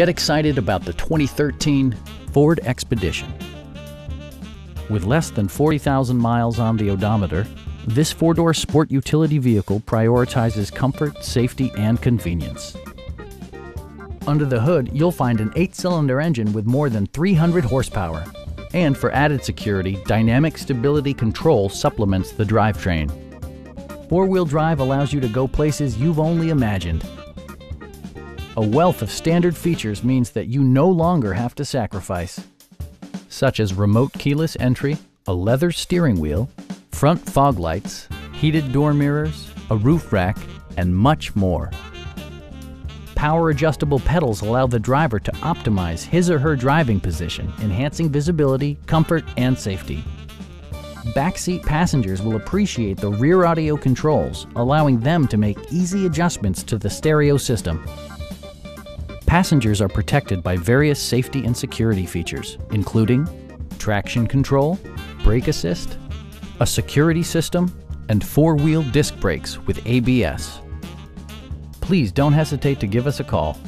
Get excited about the 2013 Ford Expedition. With less than 40,000 miles on the odometer, this four-door sport utility vehicle prioritizes comfort, safety, and convenience. Under the hood, you'll find an eight-cylinder engine with more than 300 horsepower. And for added security, Dynamic Stability Control supplements the drivetrain. Four-wheel drive allows you to go places you've only imagined. A wealth of standard features means that you no longer have to sacrifice, such as remote keyless entry, a leather steering wheel, front fog lights, heated door mirrors, a roof rack, and much more. Power adjustable pedals allow the driver to optimize his or her driving position, enhancing visibility, comfort, and safety. Backseat passengers will appreciate the rear audio controls, allowing them to make easy adjustments to the stereo system. Passengers are protected by various safety and security features, including traction control, brake assist, a security system, and four-wheel disc brakes with ABS please don't hesitate to give us a call.